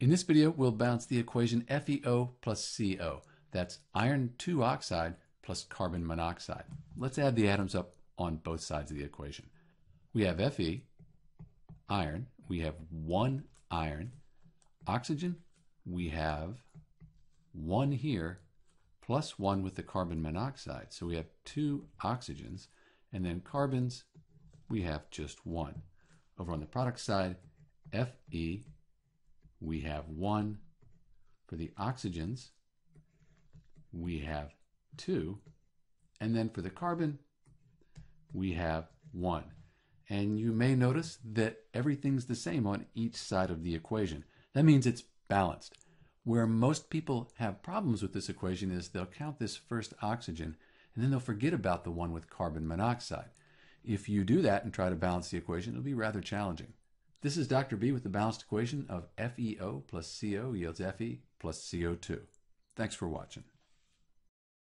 In this video, we'll balance the equation FeO plus CO. That's iron 2 oxide plus carbon monoxide. Let's add the atoms up on both sides of the equation. We have Fe, iron, we have one iron. Oxygen, we have one here, plus one with the carbon monoxide. So we have two oxygens. And then carbons, we have just one. Over on the product side, Fe, we have one. For the oxygens, we have two. And then for the carbon, we have one. And you may notice that everything's the same on each side of the equation. That means it's balanced. Where most people have problems with this equation is they'll count this first oxygen and then they'll forget about the one with carbon monoxide. If you do that and try to balance the equation, it'll be rather challenging. This is Dr. B with the balanced equation of FeO plus CO yields Fe plus CO2. Thanks for watching.